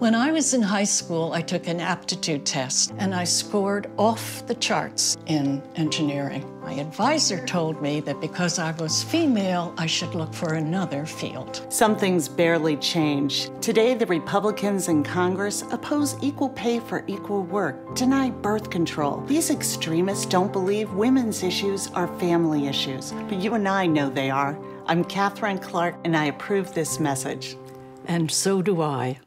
When I was in high school, I took an aptitude test and I scored off the charts in engineering. My advisor told me that because I was female, I should look for another field. Some things barely change. Today, the Republicans in Congress oppose equal pay for equal work, deny birth control. These extremists don't believe women's issues are family issues, but you and I know they are. I'm Katherine Clark, and I approve this message. And so do I.